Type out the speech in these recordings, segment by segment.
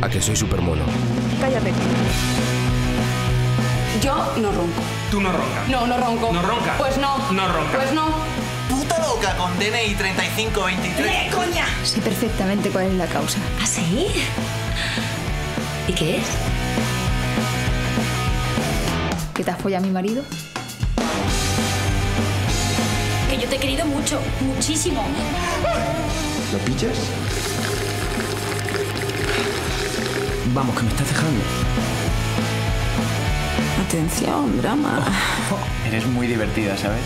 A que soy súper mono. Cállate. Yo no ronco. Tú no roncas. No, no ronco. ¿No roncas? Pues no. No roncas. Pues no. Puta loca con DNI 3523. ¡Eh, coña! Sé perfectamente cuál es la causa. ¿Ah, sí? ¿Y qué es? ¿Que te has follado a mi marido? Te he querido mucho, muchísimo. ¿Lo pillas? Vamos, que me estás dejando. Atención, drama. Eres muy divertida, ¿sabes?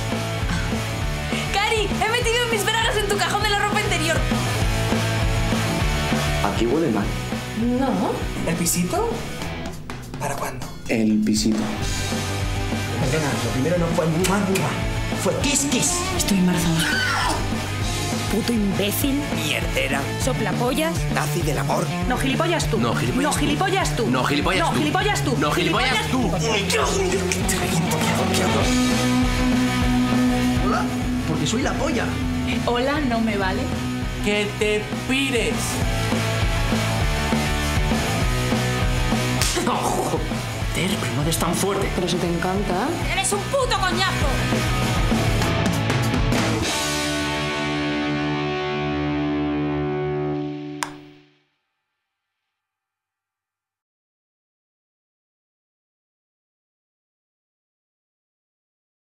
Cari, he metido mis bragas en tu cajón de la ropa interior. Aquí huele mal. No. ¿El pisito? ¿Para cuándo? El pisito. Perdona, lo primero no fue mua, mua. Fue kiss kiss. Estoy embarazada. Puto imbécil. Mierdera. Soplapollas. Nazi del amor. No gilipollas tú. No, gilipollas No tú. gilipollas tú. No, gilipollas No tú. gilipollas tú. No, gilipollas tú. Hola, porque soy la polla. Hola, no me vale. Que te pires. Joder, pero no des tan fuerte. Pero si te encanta. Eres un puto coñazo.